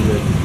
needed.